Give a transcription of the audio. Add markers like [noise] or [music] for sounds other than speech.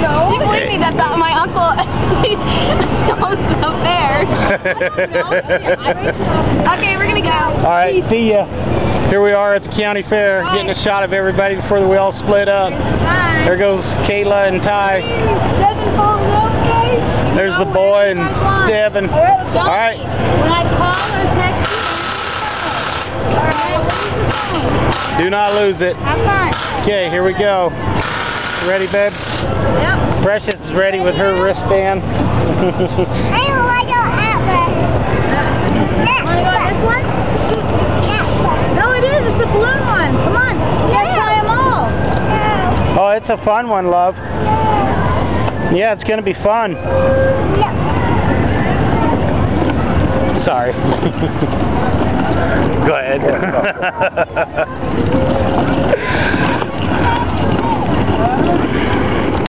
No. She believed me that, that my uncle [laughs] owns the fair. [laughs] okay, we're gonna go. All right, see ya. Here we are at the county fair, getting a shot of everybody before we all split up. Bye. There goes Kayla and Ty. Devin follows those guys. There's the boy and Devin. All right, When I call or text you, Alright. do not lose it. Have fun. Okay, here we go. Ready, babe? Yep. Precious is ready with her wristband. [laughs] I don't like your outfit. Wanna go on this one? No, it is. It's the balloon one. Come on. You gotta try them all. Oh, it's a fun one, love. Yeah, it's gonna be fun. Sorry. [laughs] Go ahead. [laughs]